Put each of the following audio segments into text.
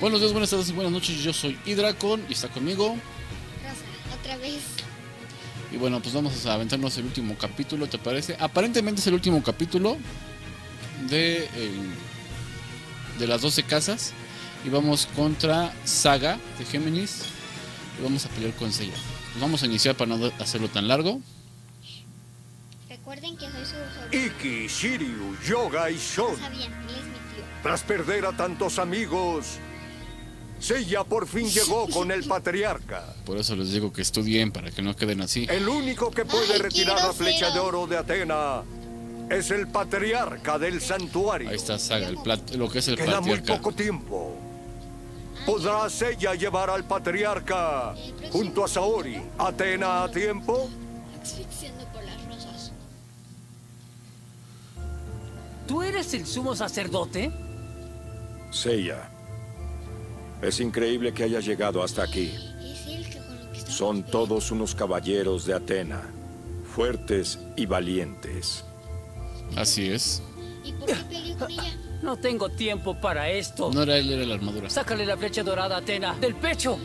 Buenos días, buenas tardes y buenas noches. Yo soy Hidracon y está conmigo. Rosa, otra vez. Y bueno, pues vamos a aventarnos el último capítulo, ¿te parece? Aparentemente es el último capítulo de, el- de las 12 casas. Y vamos contra Saga de Géminis. Y vamos a pelear con Seiya. Pues vamos a iniciar para no hacerlo tan largo. Recuerden que soy su sobrino. Iki, Shiryu, Yoga y Shon. Está bien, él es mi tío. Tras perder a tantos amigos, Seiya por fin llegó con el patriarca. Por eso les digo que estudien para que no queden así. El único que puede Ay, retirar la flecha de oro de Atena es el patriarca del santuario. Ahí está Saga, el plat- lo que es el Queda muy patriarca. poco tiempo. ¿Podrá Seiya llevar al patriarca junto a Saori, Atena a tiempo? Asfixiando por ¿Tú eres el sumo sacerdote? Seiya, es increíble que haya llegado hasta aquí. Es él que con lo que estamos Son todos unos caballeros de Atena, fuertes y valientes. Así es. ¿Y por qué peleé con ella? No tengo tiempo para esto. No era él, era la armadura. Sácale la flecha dorada a Atena del pecho.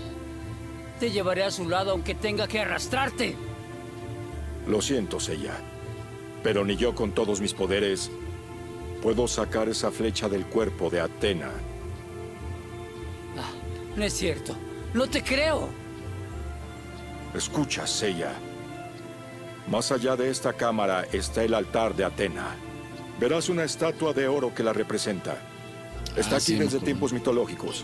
Te llevaré a su lado aunque tenga que arrastrarte. Lo siento, Seiya, pero ni yo con todos mis poderes puedo sacar esa flecha del cuerpo de Atena. Ah, no es cierto. No te creo. Escucha, Seiya. Más allá de esta cámara está el altar de Atena. Verás una estatua de oro que la representa. Está Ah, aquí sí, desde tiempos mitológicos.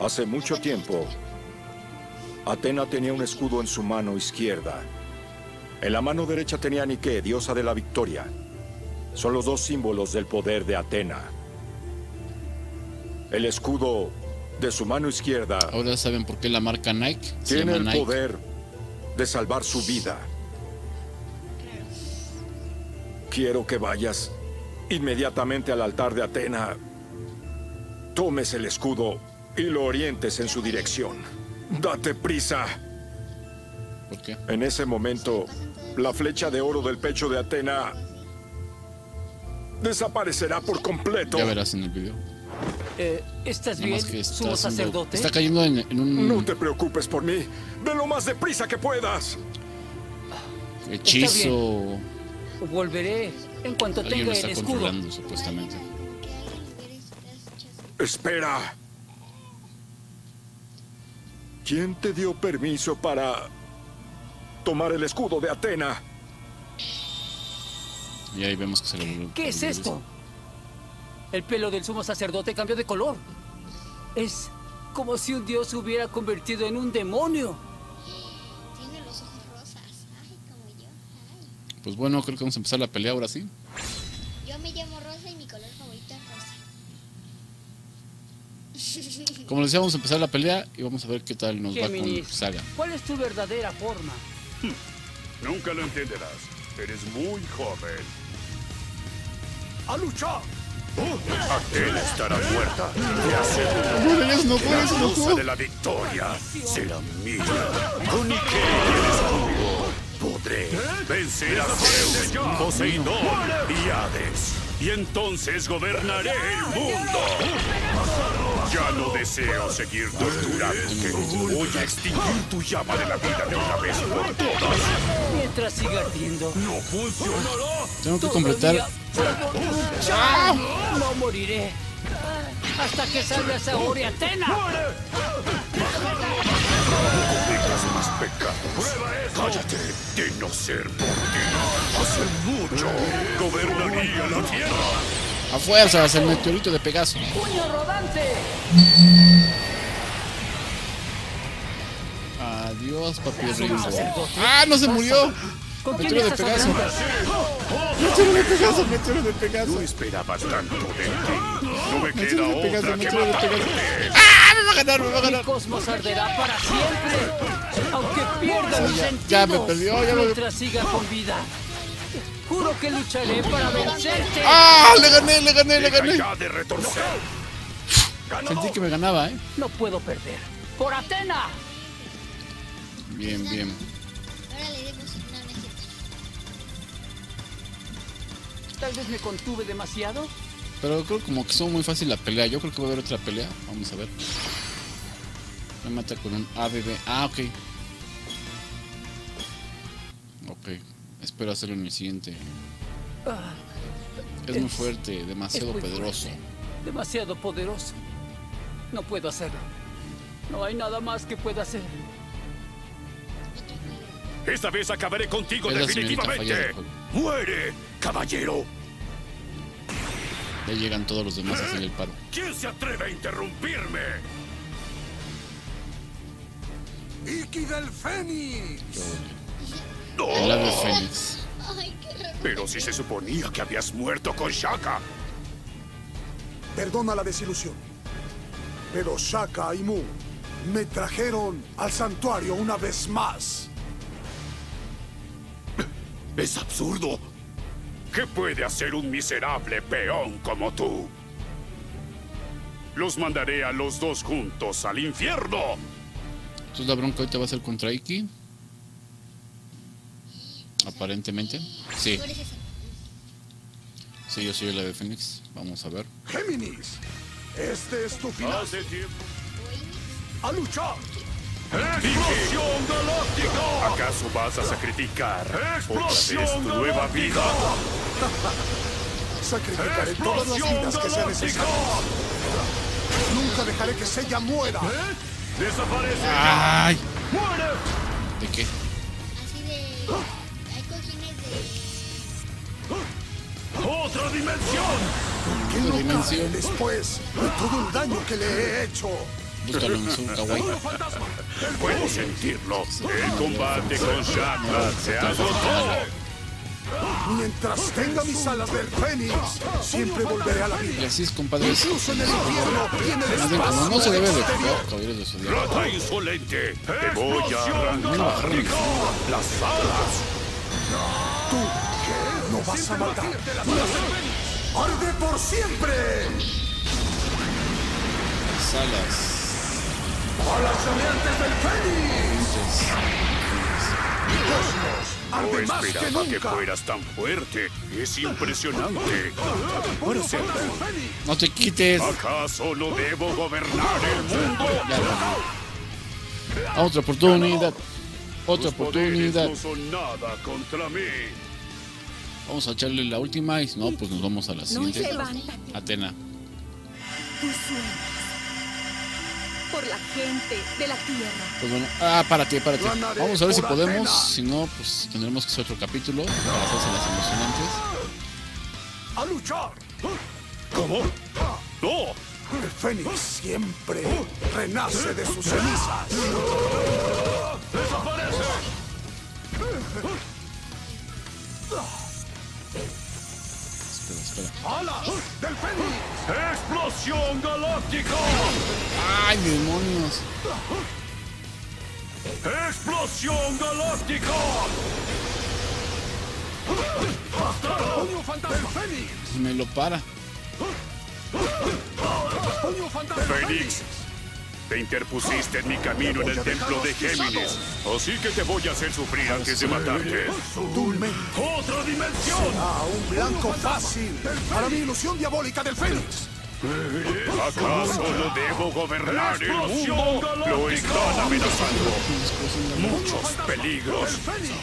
Hace mucho tiempo, Atena tenía un escudo en su mano izquierda. En la mano derecha tenía Nike, diosa de la victoria. Son los dos símbolos del poder de Atena. El escudo de su mano izquierda Ahora saben por qué la marca Nike se tiene llama el Nike. poder de salvar su vida. Quiero que vayas inmediatamente al altar de Atena. Tomes el escudo y lo orientes en su dirección. Date prisa. ¿Por qué? En ese momento, la flecha de oro del pecho de Atena desaparecerá por completo. Ya verás en el video. Eh, ¿Estás bien, que está, sumo haciendo- sacerdote? está cayendo en, en un No te preocupes por mí. Ve lo más deprisa que puedas. hechizo. Volveré en cuanto Alguien lo tenga está el escudo. controlando, supuestamente. Espera. ¿Quién te dio permiso para tomar el escudo de Atena? Y ahí vemos que se le ¿Qué es esto? El pelo del sumo sacerdote cambió de color. Es como si un dios se hubiera convertido en un demonio. Tiene los ojos rosas. Ay, como yo. Ay. Pues bueno, creo que vamos a empezar la pelea ahora sí. Yo me llamo Rosa y mi color favorito es rosa. Como les decía, vamos a empezar la pelea y vamos a ver qué tal nos va con Géminis, Saga. ¿cuál es tu verdadera forma? Nunca lo entenderás. Eres muy joven. ¡A luchar! Atena estará muerta. Te aseguro. Se diosa enojó. de la victoria será mía. Con podré vencer a Zeus, Poseidón y Hades. Y entonces gobernaré el mundo. Ya no deseo seguir torturándote. Voy a extinguir tu llama de la vida de una vez por todas. Mientras siga ardiendo. No funcionará. Tengo que completar. No moriré. Hasta que salga Saori Atena. Pecados. Cállate de no ser por ti. Hace mucho gobernaría la tierra. A fuerzas, el meteorito de Pegaso. ¡Puño rodante! Adiós, papi Ringo. ¡Ah, no se murió! ¿Con quién Meteoro de Pegaso. hablando? ¡Meteoro de Pegaso! ¡Meteoro de Pegaso! No esperabas tanto de ti. No me queda otra que matarte. ¡Ah, me va a ganar, me va a ganar! cosmos arderá para siempre. Aunque pierda mis ya- sentidos. ya me perdió, ya me- Mientras siga con vida. Juro que lucharé para vencerte. ¡Ah, le gané, le gané, le Deja gané! ya de retorcer. Sentí que me ganaba, ¿eh? No puedo perder. ¡Por Atena! Bien, bien. Ahora le demos una. Tal vez me contuve demasiado. Pero creo como que son muy fácil la pelea. Yo creo que va a haber otra pelea. Vamos a ver. Me mata con un ABB. Ah, ok. Ok. Espero hacerlo en el siguiente. Ah, Es muy fuerte, demasiado poderoso. fuerte, demasiado poderoso. No puedo hacerlo. No hay nada más que pueda hacer. Esta vez acabaré contigo Es definitivamente. ¡Muere, caballero! Ya llegan todos los demás a hacer el paro. ¿Quién se atreve a interrumpirme? ¡Iki del Fénix! El ave fénix. Pero si se suponía que habías muerto con Shaka. Perdona la desilusión. Pero Shaka y Mu me trajeron al santuario una vez más. Es absurdo. ¿Qué puede hacer un miserable peón como tú? Los mandaré a los dos juntos al infierno. Entonces la bronca ahorita va a ser contra Iki. Aparentemente. Sí, sí, yo soy el ave fénix. Vamos a ver. Géminis, este es tu final. Hace tiempo. ¡A luchar! ¡Explosión galáctica! ¿Acaso vas a sacrificar otra vez tu nueva vida? Sacrificaré todas las vidas que sean necesarias. Nunca dejaré que Sella muera. ¡Desaparece! ¡Ay! ¡Muere! ¿De qué? Así de. Hay cojines de. ¡Otra dimensión! Que no dimensión. cae después de todo el daño que le he hecho. Búscalo en su kawaii. Puedo sentirlo. El combate con Shaka se agotó. Mientras tenga mis alas del Fénix, siempre volveré a la Y vida. así es, compadres. Incluso en el infierno y en el como no se espacio debe de jugar Caballeros de Zodiaco. ¡Rata insolente! ¡Te voy a arrancar las alas! ¿Tú qué? ¿No vas a matar? ¡Arde por siempre! Salas. ¡A las del Fénix! ¡Cosmos! No ¡Arde más que esperaba que nunca! fueras tan fuerte. Es impresionante. No te quites. ¿acaso no debo gobernar el mundo? Otra oportunidad. Otra Tus oportunidad. no son nada contra mí. Vamos a echarle la última y si no, pues nos vamos a la siguiente. Atena. Tú sueñas. Por la gente de la tierra. Pues bueno, ah, párate, párate. Ganaré Vamos a ver si podemos. Si no, pues tendremos que hacer otro capítulo para hacerse las emocionantes. ¡A luchar! ¿Cómo? ¡No! El Fénix siempre renace de sus cenizas. Espera, espera. ¡Alas del Fénix! ¡Explosión galáctica! ¡Ay, demonios! ¡Explosión galáctica! ¡Puño fantasma! ¡Del Fénix! Me lo para. ¡Puño fantasma! Fénix, te interpusiste en mi camino en el templo de Géminis. Así que te voy a hacer sufrir antes de matarte. ¡Otra dimensión! a un blanco fácil para mi ilusión diabólica del Fénix. ¿Acaso no debo gobernar el mundo? Lo están amenazando. Muchos peligros.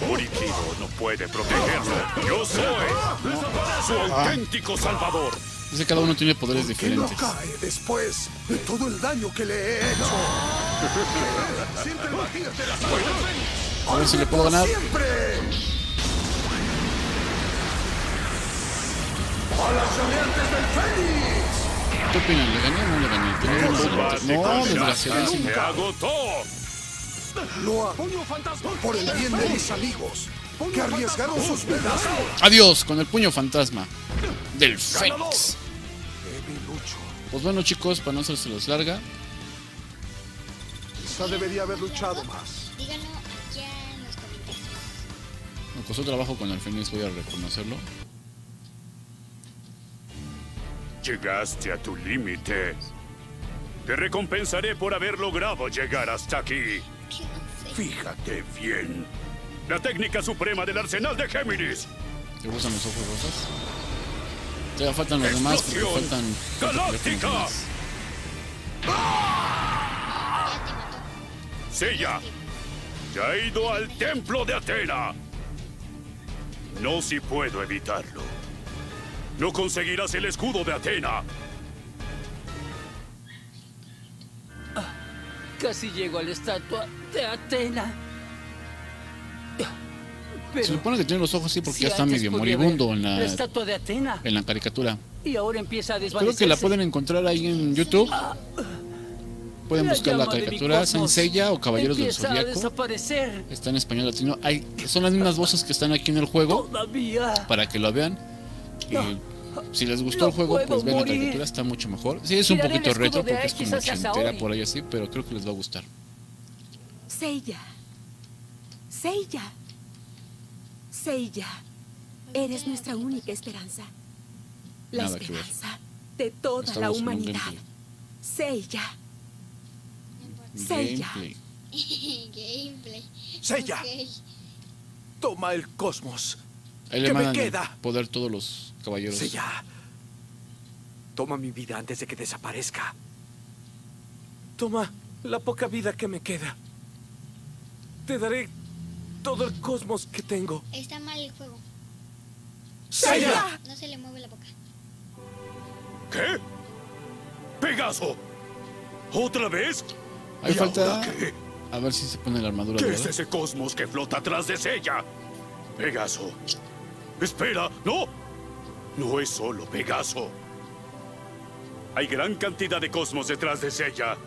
Orikido no puede protegerlo. Yo soy su auténtico salvador. Dice que cada uno tiene poderes Que no diferentes. cae después de todo el daño que le he hecho. A ver si le puedo ¡Por ganar. ¡Siempre! ¡A las del Fénix! ¿Qué opinan? ¿Le gané o no le gané? Adelantos. No, Shaka desgraciadísimo. se agotó. Lo por el bien de mis amigos que arriesgaron sus vidas. Adiós con el puño fantasma del Fénix. Pues bueno, chicos, para no hacerse los larga, Quizá debería haber luchado más. Díganlo aquí en los comentarios. me costó trabajo con el Fénix, voy a reconocerlo. Llegaste a tu límite. Te recompensaré por haber logrado llegar hasta aquí. Fíjate bien. La técnica suprema del arsenal de Géminis. ¿Te gustan los ojos rosas? Todavía faltan los demás, porque ¡Explosión faltan. galáctica! Sella, ya he ido al templo de Atena. No si puedo evitarlo. No conseguirás el escudo de Atena. Casi llego a la estatua de Atena. Pero Se supone que tiene los ojos así porque si ya está medio moribundo en la la, estatua de Atena. en la caricatura. Y ahora empieza a Creo que la pueden encontrar ahí en YouTube. Pueden La buscar la caricatura Senseiya o Caballeros del Zodiaco. Está en español latino. Hay, son las mismas voces que están aquí en el juego Todavía. para que lo vean. Y si les gustó No el juego, pues ven la caricatura, está mucho mejor. Sí, es un poquito retro porque es como ochentera por ahí así, pero creo que les va a gustar. Seiya. Seiya. Seiya. Eres nuestra única esperanza. La Nada esperanza de toda la Estamos humanidad. Seiya. Seiya. Gameplay. Gameplay. Seiya. Toma el cosmos. Ahí le ¿Qué me queda? poder todos los caballeros. Toma mi vida antes de que desaparezca. Toma la poca vida que me queda. Te daré todo el cosmos que tengo. Está mal el juego. ¡Seiya! No se le mueve la boca. ¿Qué? ¡Pegaso! ¿Otra vez? Ahí ¿Y falta qué? a ver si se pone la armadura ¿Qué es ese cosmos que flota atrás de Sella? Pegaso. Espera, no. No es solo Pegaso. Hay gran cantidad de cosmos detrás de Sella.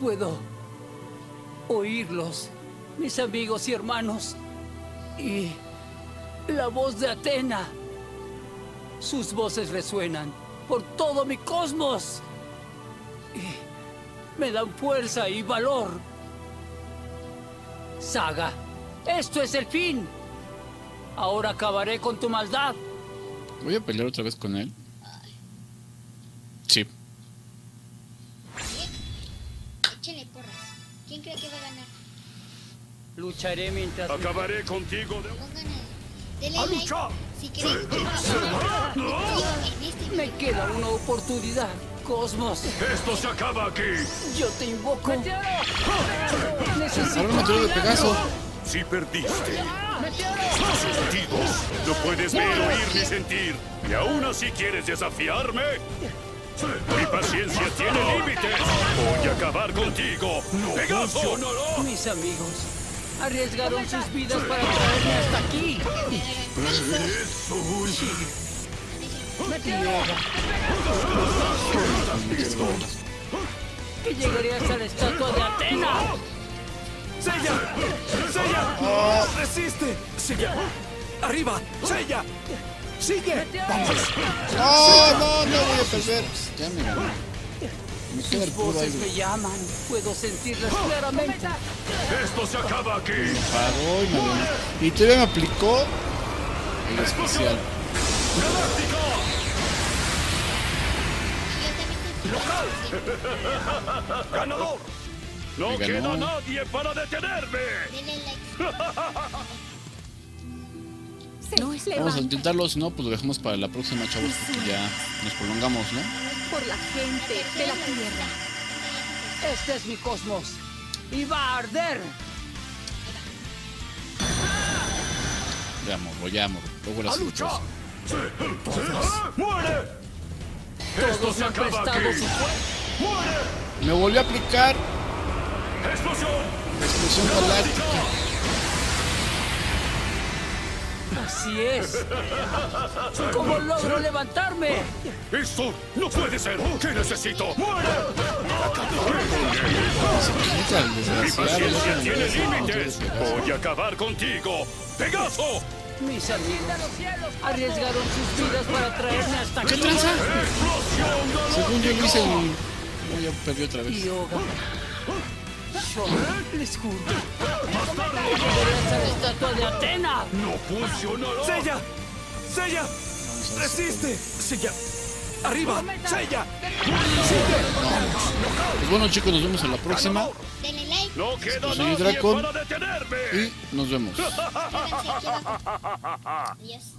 Puedo oírlos, mis amigos y hermanos. Y la voz de Atena. Sus voces resuenan por todo mi cosmos. Y me dan fuerza y valor. Saga, esto es el fin. Ahora acabaré con tu maldad. Voy a pelear otra vez con él. Sí. Échenle porras. ¿Quién cree que va a ganar? Lucharé mientras... Acabaré contigo de... Pongan a... Denle ¡A like luchar! si creen que este Me queda una oportunidad. Cosmos, ¡Esto se acaba aquí! yo te invoco. Necesito Ahora me de Pegaso. Si perdiste sentidos, no puedes ver, oír ni sentir. ¿Y aún así quieres desafiarme? Mi paciencia tiene límites. Voy a acabar contigo. ¡Pegaso! Mis amigos arriesgaron sus vidas para traerme hasta aquí. Que llegaré hasta la estatua de Atena. ¡Sella! ¡Sella! ¡Resiste! ¡Sella! ¡Arriba! ¡Sella! ¡Sigue! ¡Vamos! ¡Oh, no, no voy a perder! Ya me ganó. Me queda el Sus puro voces ahí. me llaman. Puedo sentirlas claramente. ¡Esto se acaba aquí! Paró y me ganó. Y todavía me aplicó el especial. ¡Ganador! ¡No queda nadie para detenerme! No es Vamos a intentarlo, si no, pues lo dejamos para la próxima, chavos, porque ya nos prolongamos, ¿no? por la gente de la tierra. Este es mi cosmos. Y va a arder. Ya, morro, ya, morro. Luego las ¡A luchar! ¡Muere! ¡Esto se acaba aquí! prestado su fuerza. ¡Muere! Me volvió a aplicar ¡Explosión! explosión galáctica. Así es. ¿Cómo logro levantarme? ¡Esto no puede ser! ¿Qué necesito? ¡Muere! ¡Mi paciencia tiene límites! ¡Voy a acabar contigo! ¡Pegaso! Mis amigos arriesgaron sus vidas para traerme hasta aquí. ¿Qué tranza? ¡Explosión Según yo hice el... No, ya perdí otra vez. Les juro. Estatua de Atena. ¡No funcionará! ¡Sella! ¡Sella! ¡Resiste! ¡Sella! ¡Arriba! ¡Sella! Pues bueno, chicos, nos vemos en la próxima. Denle like. ¡No queda Soy nadie Dracon. para detenerme! Y nos vemos. Adiós.